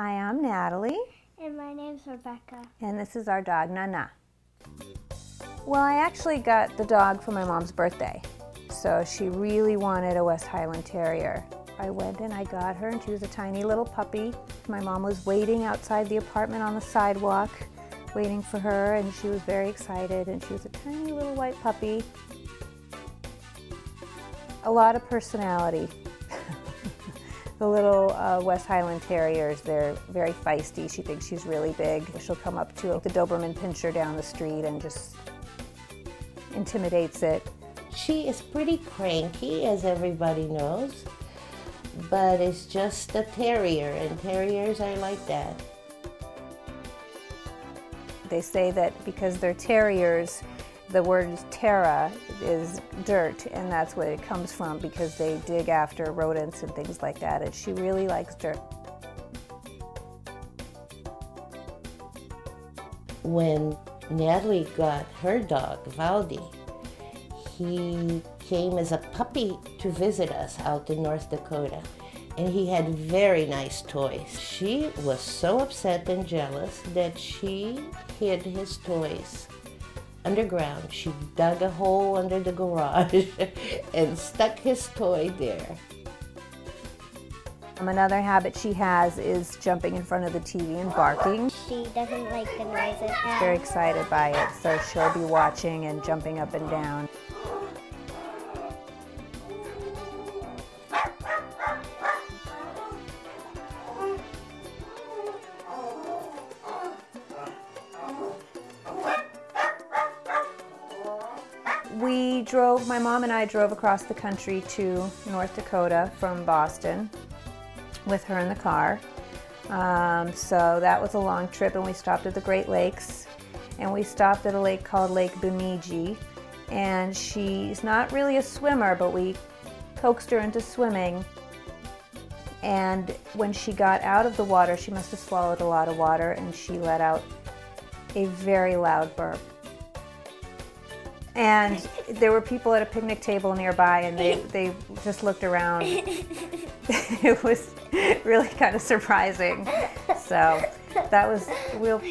Hi, I'm Natalie. And my name's Rebecca. And this is our dog, Nana. Well, I actually got the dog for my mom's birthday. So she really wanted a West Highland Terrier. I went and I got her and she was a tiny little puppy. My mom was waiting outside the apartment on the sidewalk, waiting for her and she was very excited and she was a tiny little white puppy. A lot of personality. The little uh, West Highland Terriers, they're very feisty. She thinks she's really big. She'll come up to the Doberman Pinscher down the street and just intimidates it. She is pretty cranky, as everybody knows, but it's just a terrier, and terriers are like that. They say that because they're terriers, the word terra is dirt, and that's what it comes from because they dig after rodents and things like that, and she really likes dirt. When Natalie got her dog, Valdi, he came as a puppy to visit us out in North Dakota. And he had very nice toys. She was so upset and jealous that she hid his toys underground. She dug a hole under the garage and stuck his toy there. Um, another habit she has is jumping in front of the TV and barking. She doesn't like the noises. She's very excited by it, so she'll be watching and jumping up and down. We drove, my mom and I drove across the country to North Dakota from Boston with her in the car. Um, so that was a long trip and we stopped at the Great Lakes and we stopped at a lake called Lake Bemidji. And she's not really a swimmer but we coaxed her into swimming. And when she got out of the water she must have swallowed a lot of water and she let out a very loud burp and there were people at a picnic table nearby and they, they just looked around. it was really kind of surprising. So that was real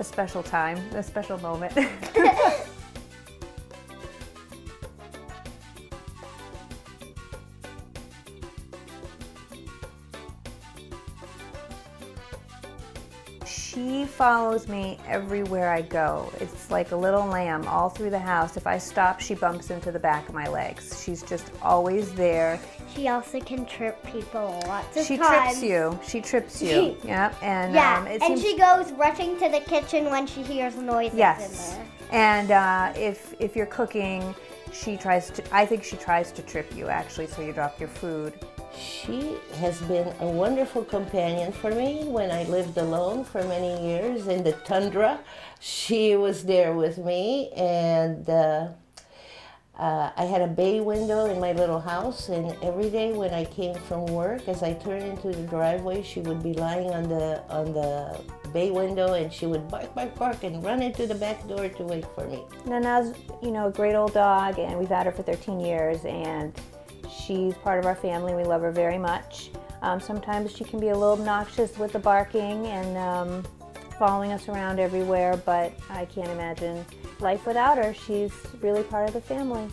a special time, a special moment. She follows me everywhere I go. It's like a little lamb all through the house. If I stop, she bumps into the back of my legs. She's just always there. She also can trip people lots of she times. trips you. She trips you. yeah, and yeah, um, it and she goes rushing to the kitchen when she hears noises yes. in there. And uh, if if you're cooking, she tries to. I think she tries to trip you actually, so you drop your food. She has been a wonderful companion for me when I lived alone for many years in the tundra. She was there with me, and uh, uh, I had a bay window in my little house. And every day when I came from work, as I turned into the driveway, she would be lying on the on the bay window, and she would bark, bark, bark, and run into the back door to wait for me. Nana's, you know, a great old dog, and we've had her for 13 years, and She's part of our family. We love her very much. Um, sometimes she can be a little obnoxious with the barking and um, following us around everywhere, but I can't imagine life without her. She's really part of the family.